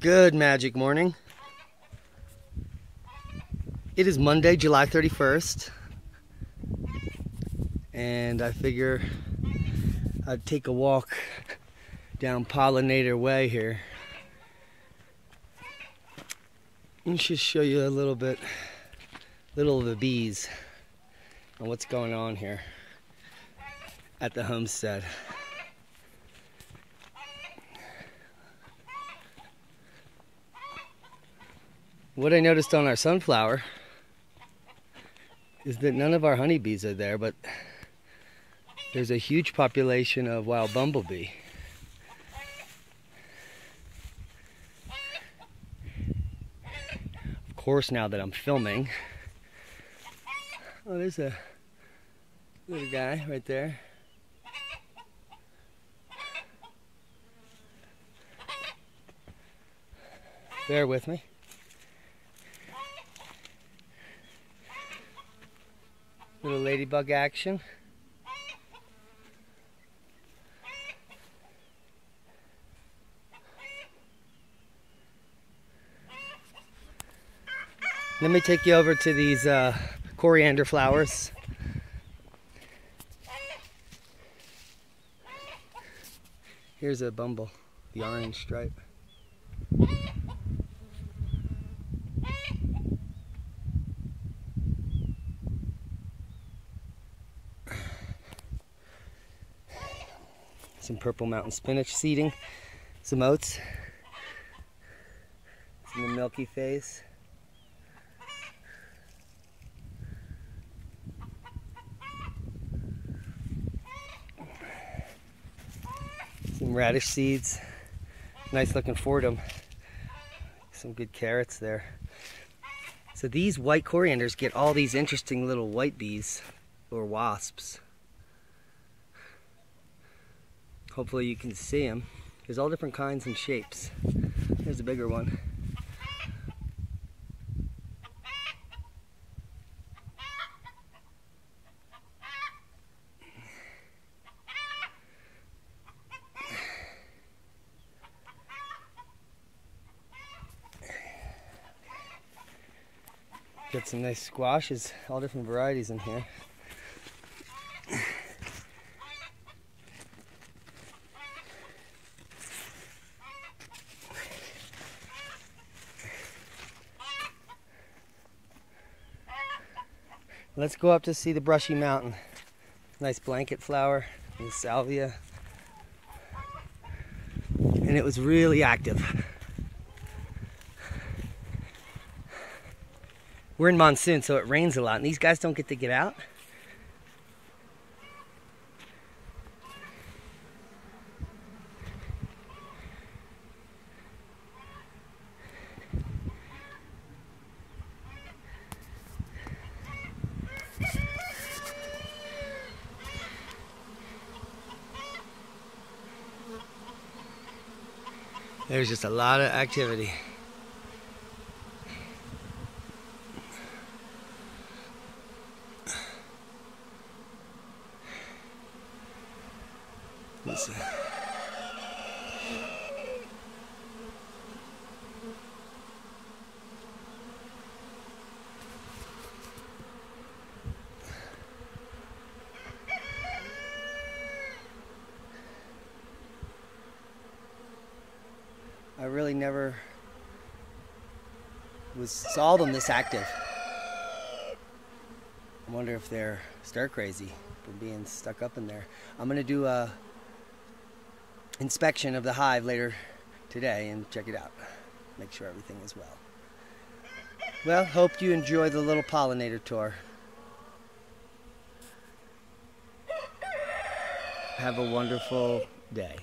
Good magic morning. It is Monday, July 31st. And I figure I'd take a walk down Pollinator Way here. And just show you a little bit, little of the bees and what's going on here at the homestead. What I noticed on our sunflower is that none of our honeybees are there, but there's a huge population of wild bumblebee. Of course, now that I'm filming, oh, there's a little guy right there. Bear with me. Little ladybug action. Let me take you over to these uh, coriander flowers. Here's a bumble, the orange stripe. Some purple mountain spinach seeding, some oats. It's in the milky phase. Some radish seeds. Nice looking for them. Some good carrots there. So these white corianders get all these interesting little white bees or wasps. Hopefully you can see them. There's all different kinds and shapes. Here's a bigger one. Got some nice squashes, all different varieties in here. Let's go up to see the brushy mountain. Nice blanket flower and salvia. And it was really active. We're in monsoon, so it rains a lot, and these guys don't get to get out. There's just a lot of activity. Let's I really never was saw them this active. I wonder if they're stir crazy for being stuck up in there. I'm gonna do a inspection of the hive later today and check it out. Make sure everything is well. Well, hope you enjoy the little pollinator tour. Have a wonderful day.